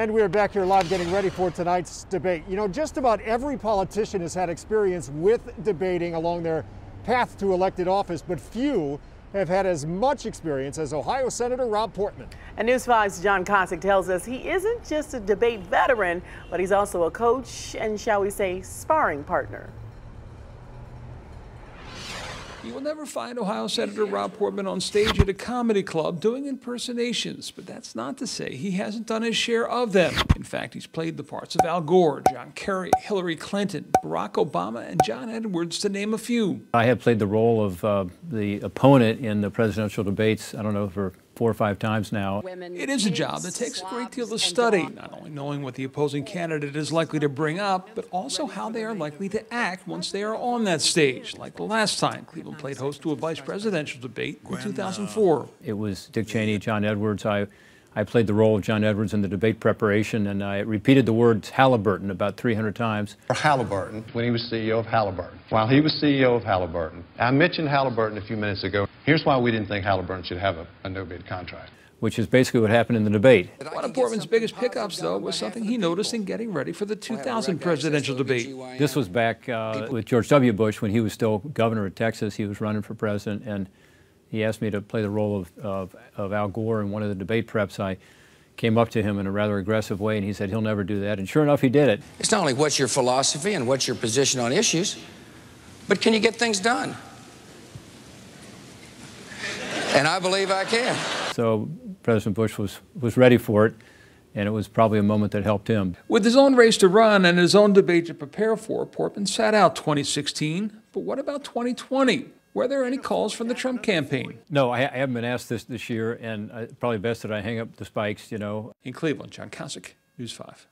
And we are back here live getting ready for tonight's debate. You know, just about every politician has had experience with debating along their path to elected office, but few have had as much experience as Ohio Senator Rob Portman. And News 5's John Kosich tells us he isn't just a debate veteran, but he's also a coach and, shall we say, sparring partner. You will never find Ohio Senator Rob Portman on stage at a comedy club doing impersonations, but that's not to say he hasn't done his share of them. In fact, he's played the parts of Al Gore, John Kerry, Hillary Clinton, Barack Obama, and John Edwards, to name a few. I have played the role of uh, the opponent in the presidential debates, I don't know, for four or five times now. It is a job that takes a great deal of study, not only knowing what the opposing candidate is likely to bring up, but also how they are likely to act once they are on that stage, like the last time Cleveland played host to a vice presidential debate in uh, 2004. It was Dick Cheney, John Edwards. I I played the role of John Edwards in the debate preparation, and I repeated the words Halliburton about 300 times. For Halliburton, when he was CEO of Halliburton. While he was CEO of Halliburton, I mentioned Halliburton a few minutes ago. Here's why we didn't think Halliburton should have a, a no-bid contract. Which is basically what happened in the debate. One of Portman's biggest pickups, though, was something he noticed in getting ready for the 2000 presidential debate. This was back uh, with George W. Bush when he was still governor of Texas. He was running for president, and he asked me to play the role of, of, of, Al Gore in one of the debate preps. I came up to him in a rather aggressive way, and he said he'll never do that. And sure enough, he did it. It's not only what's your philosophy and what's your position on issues, but can you get things done? And I believe I can. So President Bush was, was ready for it and it was probably a moment that helped him. With his own race to run and his own debate to prepare for, Portman sat out 2016. But what about 2020? Were there any calls from the Trump campaign? No, I, haven't been asked this this year, and uh, probably best that I hang up the spikes, you know. In Cleveland, John Kosich, News 5.